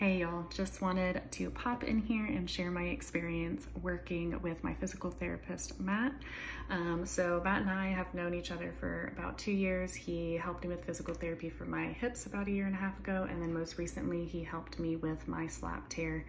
Hey y'all, just wanted to pop in here and share my experience working with my physical therapist, Matt. Um, so Matt and I have known each other for about two years. He helped me with physical therapy for my hips about a year and a half ago, and then most recently he helped me with my SLAP tear.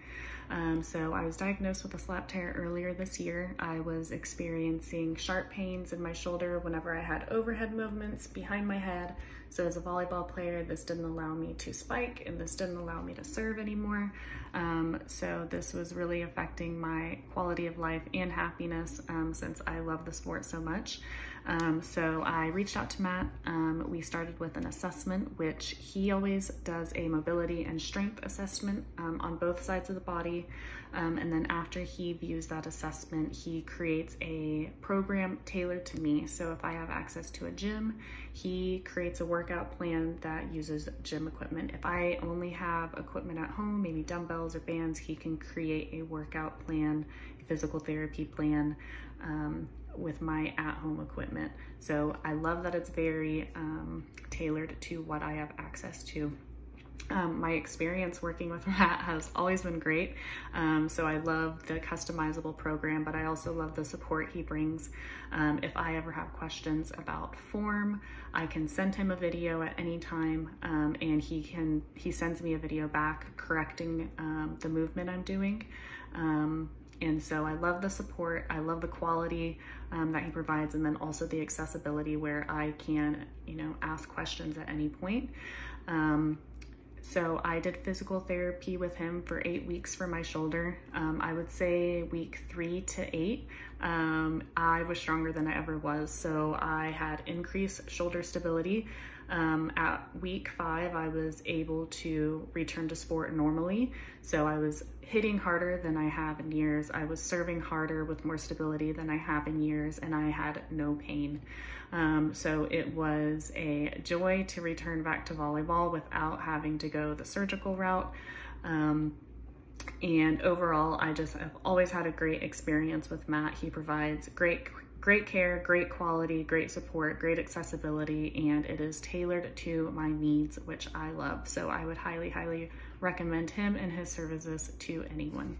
Um, so I was diagnosed with a SLAP tear earlier this year. I was experiencing sharp pains in my shoulder whenever I had overhead movements behind my head. So as a volleyball player, this didn't allow me to spike and this didn't allow me to serve anymore. Um, so this was really affecting my quality of life and happiness um, since I love the sport so much. Um, so I reached out to Matt. Um, we started with an assessment, which he always does a mobility and strength assessment um, on both sides of the body. Um, and then after he views that assessment, he creates a program tailored to me. So if I have access to a gym, he creates a workout plan that uses gym equipment. If I only have equipment at home, maybe dumbbells or bands, he can create a workout plan, physical therapy plan um, with my at-home equipment. So I love that it's very um, tailored to what I have access to. Um, my experience working with Matt has always been great. Um, so I love the customizable program, but I also love the support he brings. Um, if I ever have questions about form, I can send him a video at any time um, and he can he sends me a video back correcting um, the movement I'm doing. Um, and so I love the support, I love the quality that he provides, and then also the accessibility where I can, you know, ask questions at any point. Um, so I did physical therapy with him for eight weeks for my shoulder. Um, I would say week three to eight, um, I was stronger than I ever was. So I had increased shoulder stability. Um, at week five, I was able to return to sport normally. So I was hitting harder than I have in years. I was serving harder with more stability than I have in years, and I had no pain. Um, so it was a joy to return back to volleyball without having to go the surgical route. Um, and overall, I just have always had a great experience with Matt. He provides great great care, great quality, great support, great accessibility, and it is tailored to my needs, which I love. So I would highly, highly recommend him and his services to anyone.